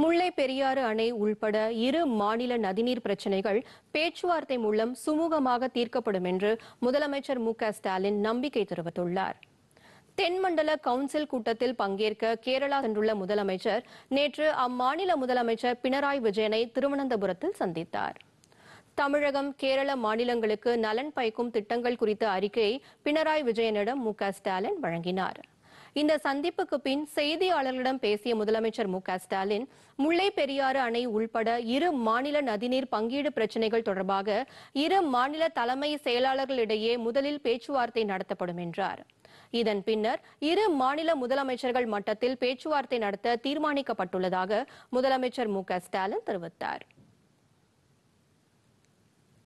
முல்லை பெரியாறு அணை உள்பட இரு மாநில நதிநீர் பிரச்சினைகள் பேச்சுவார்த்தை மூலம் சுமூகமாக தீர்க்கப்படும் என்று முதலமைச்சர் மு ஸ்டாலின் நம்பிக்கை தெரிவித்துள்ளார். தென்மண்டல கவுன்சில் கூட்டத்தில் பங்கேற்க கேரளா சென்றுள்ள முதலமைச்சர் நேற்று அம்மாநில முதலமைச்சர் பினராயி விஜயனை திருவனந்தபுரத்தில் சந்தித்தார். தமிழகம் கேரள மாநிலங்களுக்கு நலன் பயக்கும் திட்டங்கள் குறித்த அறிக்கையை பினராயி விஜயனிடம் மு ஸ்டாலின் வழங்கினார். இந்த சந்திப்புக்கு பின் செய்தியாளர்களிடம் பேசிய முதலமைச்சர் மு க ஸ்டாலின் முல்லை பெரியாறு அணை உள்பட இரு மாநில நதிநீர் பங்கீடு பிரச்சினைகள் தொடர்பாக இரு மாநில தலைமை செயலாளர்களிடையே முதலில் பேச்சுவார்த்தை நடத்தப்படும் என்றார். இதன் பின்னர் இரு மாநில முதலமைச்சர்கள் மட்டத்தில் பேச்சுவார்த்தை நடத்த தீர்மானிக்கப்பட்டுள்ளதாக முதலமைச்சர் மு க ஸ்டாலின் தெரிவித்தார்.